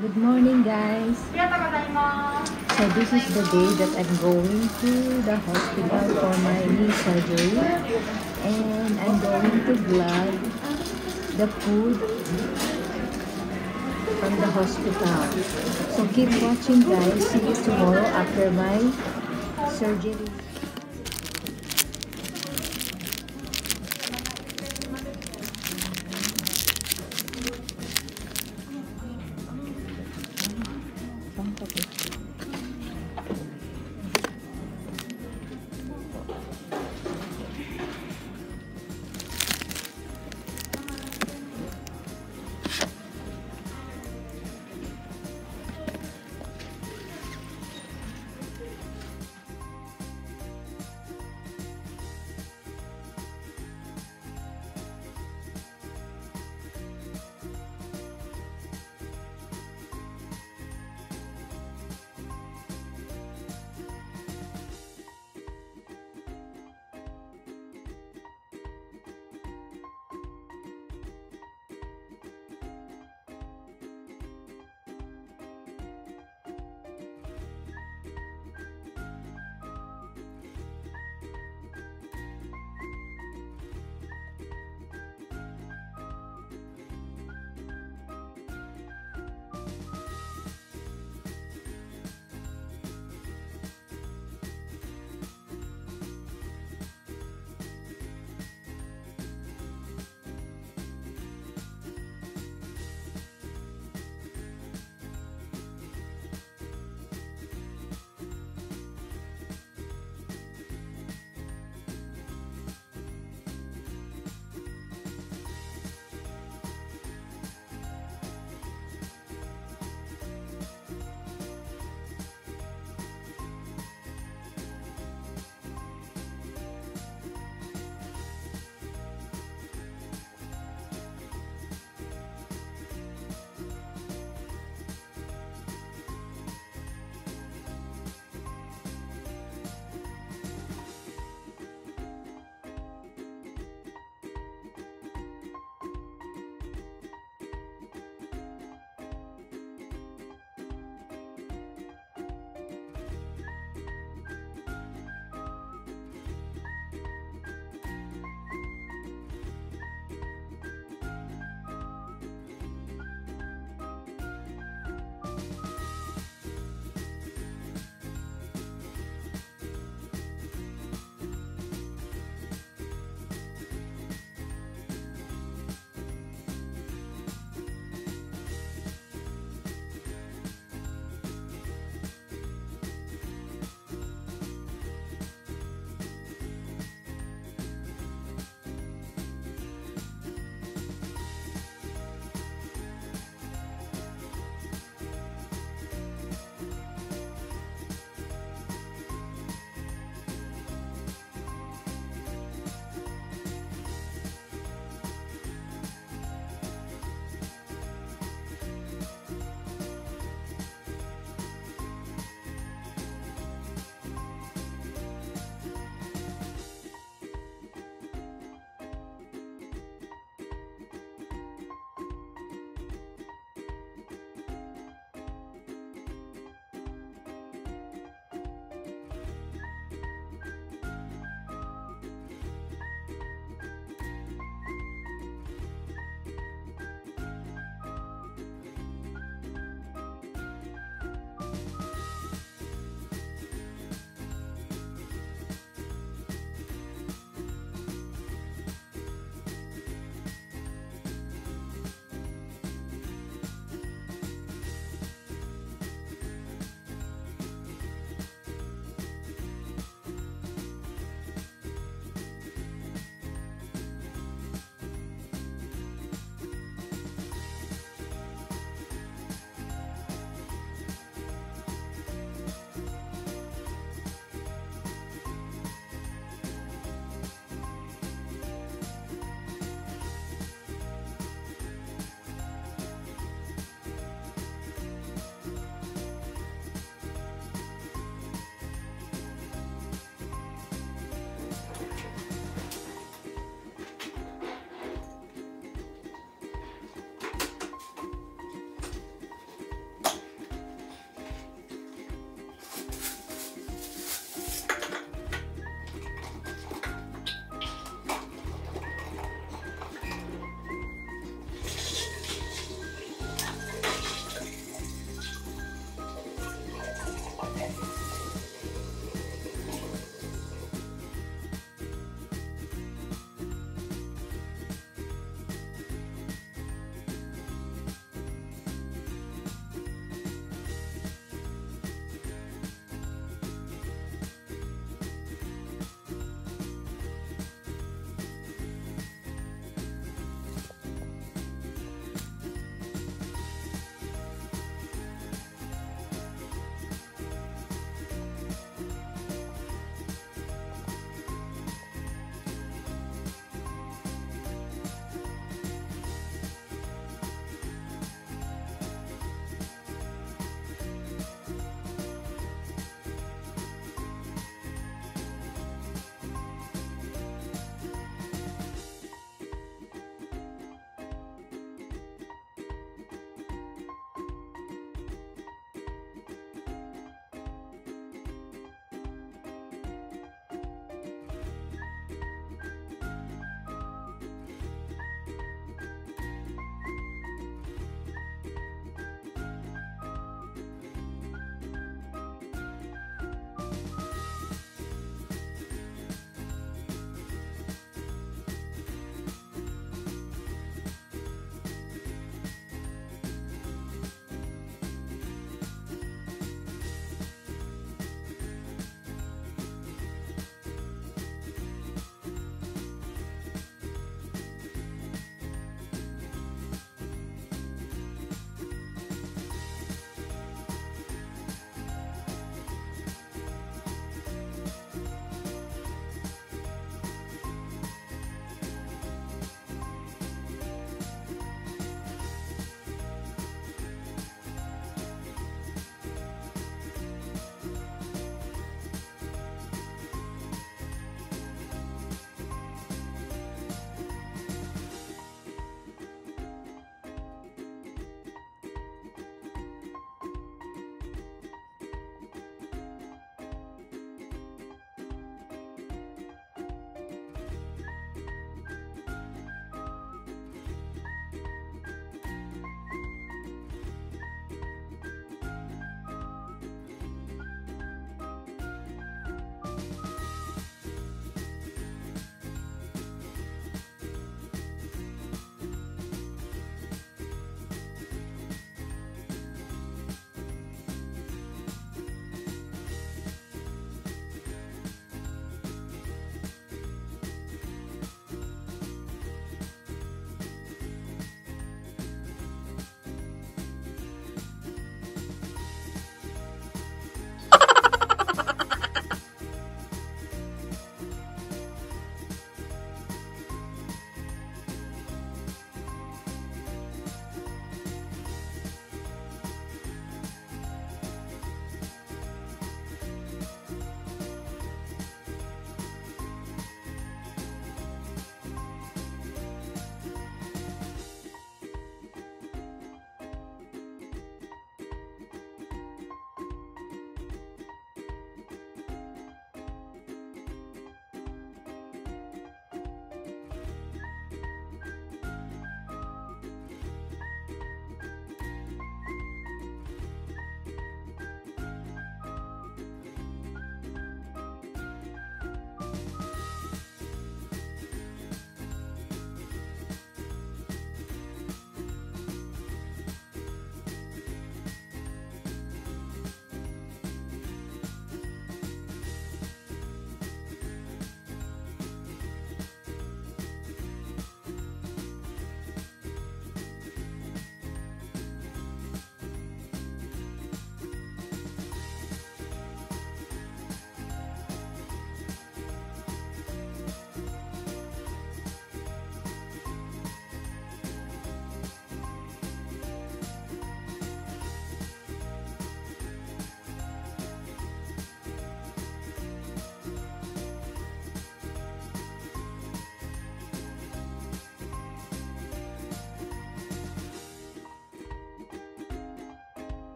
Good morning, guys. So this is the day that I'm going to the hospital for my knee surgery. And I'm going to vlog the food from the hospital. So keep watching, guys. See you tomorrow after my surgery.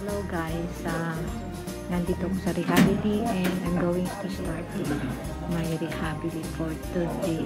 Hello guys, uh, nandito ako sa Rehabili and I'm going to start my Rehabili for today.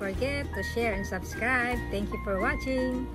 Forget to share and subscribe. Thank you for watching.